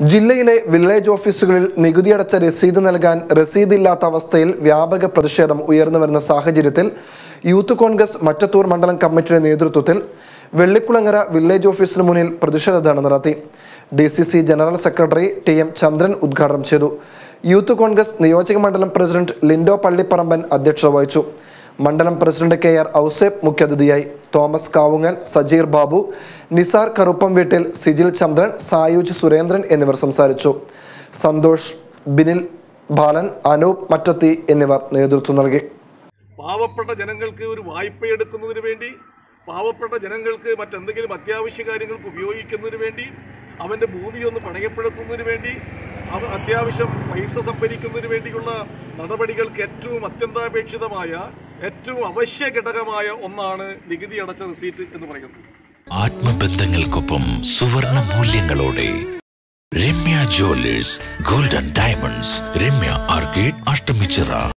ജില്ലയിലെ വില്ലേജ് ഓഫീസുകളിൽ നികുതി അടച്ച രസീത് നൽകാൻ രസീതില്ലാത്ത അവസ്ഥയിൽ വ്യാപക പ്രതിഷേധം ഉയർന്നു വരുന്ന സാഹചര്യത്തിൽ യൂത്ത് കോൺഗ്രസ് മറ്റത്തൂർ മണ്ഡലം കമ്മിറ്റിയുടെ നേതൃത്വത്തിൽ വെള്ളിക്കുളങ്ങര വില്ലേജ് ഓഫീസിന് മുന്നിൽ പ്രതിഷേധ ധർണ നടത്തി. D general secretary T M Chandran ഉദ്ഘാടനം ചെയ്തു. യൂത്ത് കോൺഗ്രസ് നിയോജക മണ്ഡലം പ്രസിഡന്റ് ലിൻഡോ പള്ളിപ്പറമ്പൻ അധ്യക്ഷത വഹിച്ചു. മണ്ഡലം പ്രസിഡന്റ് കെ ആർ ഔസേബ് മുഖ്യാതിഥിയായി തോമസ് കാവുങ്ങൽ സജീർ ബാബു നിസാർ കറുപ്പം വീട്ടിൽ സിജിൽ ചന്ദ്രൻ സായൂജ് സുരേന്ദ്രൻ എന്നിവർ സംസാരിച്ചു. സന്തോഷ് ബിനിൽ ബാലൻ അനൂപ് മറ്റത്തി എന്നിവർ നേതൃത്വം നൽകി. പാവപ്പെട്ട ജനങ്ങൾക്ക് ഒരു വായ്പ എടുക്കുന്നതിന് വേണ്ടി പാവപ്പെട്ട ജനങ്ങൾക്ക് മറ്റെന്തെങ്കിലും അത്യാവശ്യ കാര്യങ്ങൾക്ക് ഉപയോഗിക്കുന്നതിന് വേണ്ടി അവന്റെ ഭൂമി ഒന്ന് പണയപ്പെടുത്തുന്നതിന് വേണ്ടി അത്യാവശ്യം പൈസ സംഭരിക്കുന്നതിന് വേണ്ടിയുള്ള നടപടികൾക്ക് ഏറ്റവും അത്യന്താപേക്ഷിതമായ ഏറ്റവും അവശ്യ ഘടകമായ ഒന്നാണ് നികുതി അടച്ച റിസീറ്റ് എന്ന് പറയുന്നത്. ആത്മബന്ധങ്ങൾക്കൊപ്പം സുവർണ മൂല്യങ്ങളോടെ Ramya Jewellers Golden Diamonds. Ramya Arcade Ashtamichira.